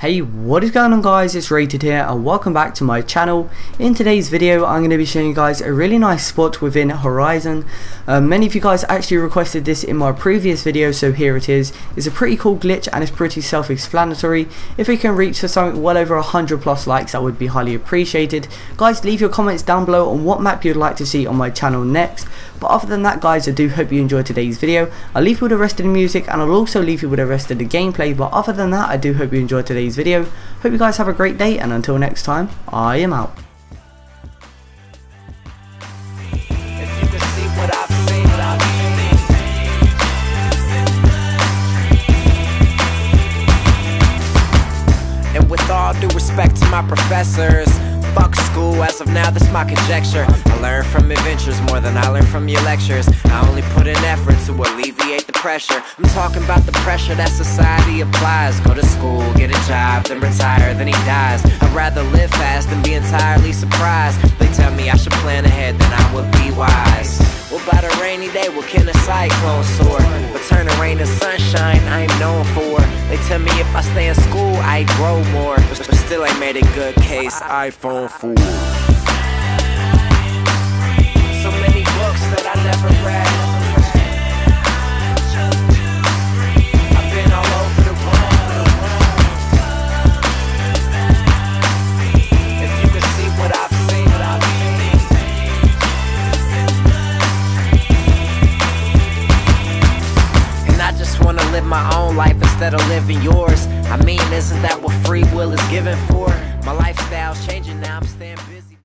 Hey what is going on guys it's Rated here and welcome back to my channel. In today's video I'm going to be showing you guys a really nice spot within Horizon. Uh, many of you guys actually requested this in my previous video so here it is. It's a pretty cool glitch and it's pretty self-explanatory. If we can reach for something well over 100 plus likes that would be highly appreciated. Guys leave your comments down below on what map you'd like to see on my channel next. But other than that guys I do hope you enjoyed today's video. I'll leave you with the rest of the music and I'll also leave you with the rest of the gameplay but other than that I do hope you enjoyed today's today's video. Hope you guys have a great day and until next time, I am out. And with all due respect to my professors Fuck school, as of now, that's my conjecture. I learn from adventures more than I learn from your lectures. I only put in effort to alleviate the pressure. I'm talking about the pressure that society applies. Go to school, get a job, then retire, then he dies. I'd rather live fast than be entirely surprised. They tell me I should plan ahead, then I would be wise. What about a rainy day? What can a cyclone soar? Rain to sunshine, I'm known for. They tell me if I stay in school, I grow more. But still ain't made a good case. iPhone 4. my own life instead of living yours. I mean, isn't that what free will is given for? My lifestyle's changing now, I'm staying busy.